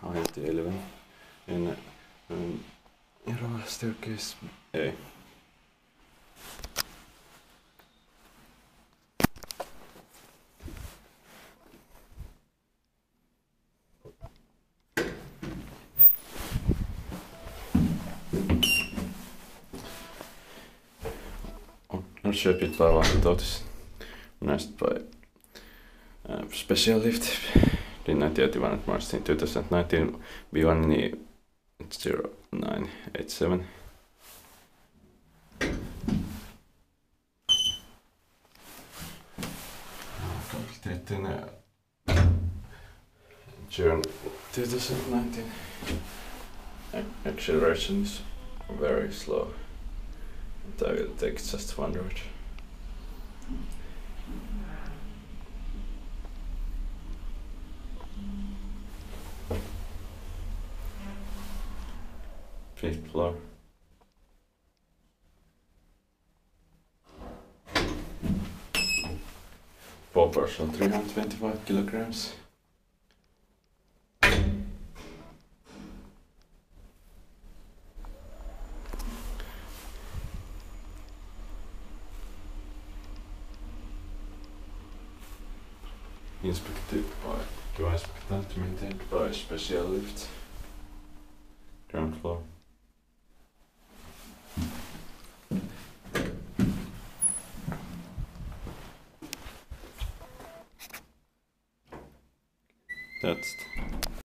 height 11 En, in roller staircase A. Ar is. bija tā lēna dotis, un. 1981 March in 2019 B10987. in uh, June 2019. Acceleration is very slow. It takes just 100. Fifth floor. Paw parcel 325 kilograms. Inspected by device maintained by special lift. Ground floor. that's